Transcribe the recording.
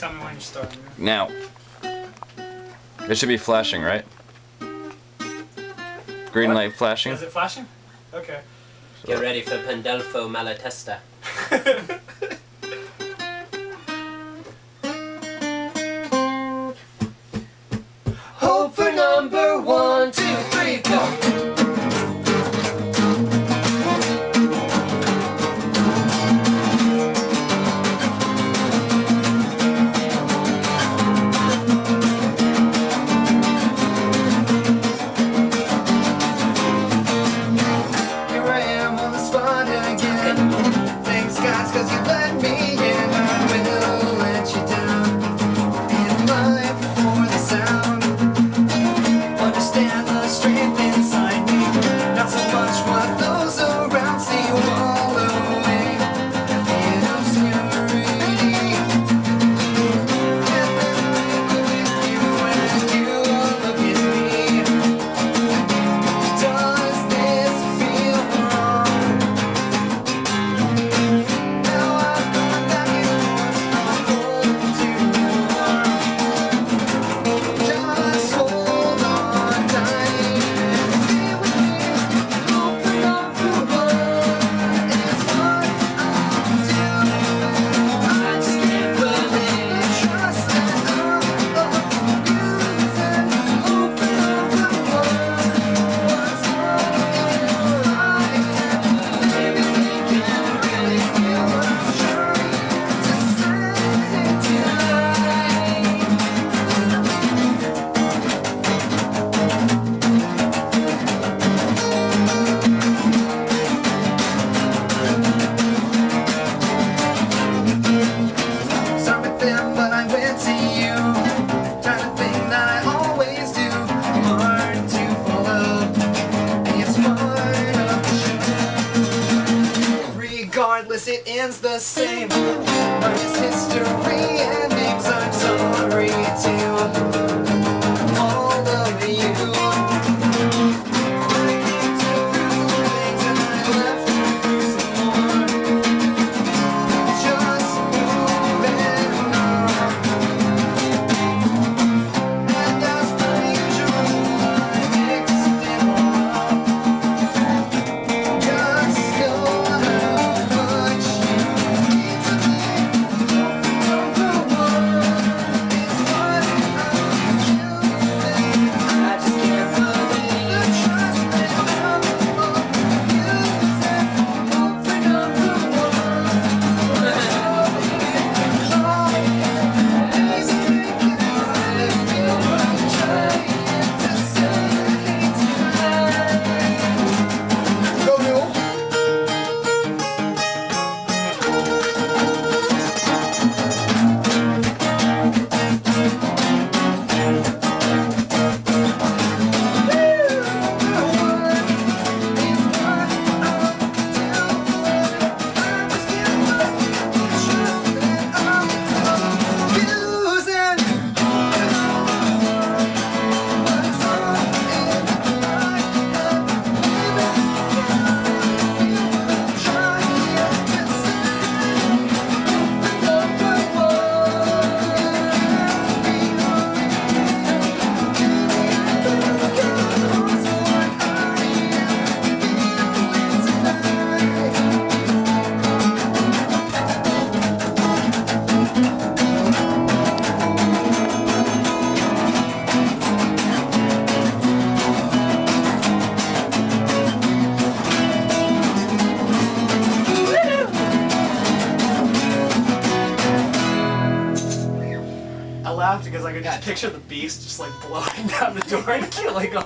Tell me when you're starting. Now. It should be flashing, right? Green what? light flashing. Is it flashing? Okay. Get ready for Pandelpho Malatesta. cause you Regardless, it ends the same. Earth's history and names I'm sorry to. laughed because I could just picture the beast just like blowing down the door and killing all.